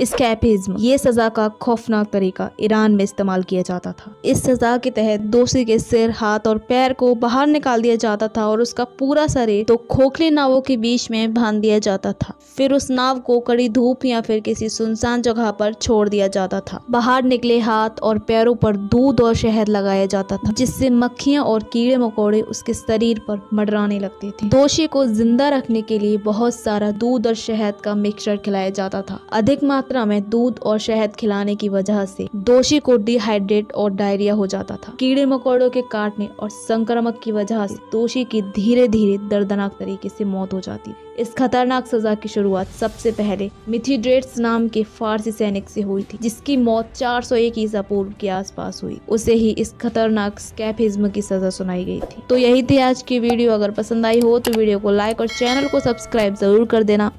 स्कैपिज्म ये सजा का खौफनाक तरीका ईरान में इस्तेमाल किया जाता था। इस सजा के तहत दोषी के सिर, हाथ और पैर को बाहर निकाल दिया जाता था और उसका पूरा शरीर तो खोखले नावों के बीच में बाँध दिया जाता था। फिर उस नाव को कड़ी धूप या फिर किसी सुनसान जगह पर छोड़ दिया जाता था। बाहर निकले हाथ और पैरों पर दूध और शहद लगाया जाता था, जिससे मक्खियाँ और कीड़े मकोड़े उसके शरीर पर मडराने लगते थे। दोषी को ज़िंदा रखने के लिए बहुत सारा दूध और शहद का मिक्सचर खिलाया जाता था। अधिक में दूध और शहद खिलाने की वजह से दोषी को डिहाइड्रेट और डायरिया हो जाता था। कीड़े मकोड़ों के काटने और संक्रमक की वजह से दोषी की धीरे धीरे दर्दनाक तरीके से मौत हो जाती इस खतरनाक सजा की शुरुआत सबसे पहले मिथिड्रेट्स नाम के फारसी सैनिक से हुई थी, जिसकी मौत 401 ईसा पूर्व के आसपास हुई। उसे ही इस खतरनाक स्कैफिज्म की सजा सुनाई गई थी। तो यही थी आज की वीडियो। अगर पसंद आई हो तो वीडियो को लाइक और चैनल को सब्सक्राइब ज़रूर कर देना।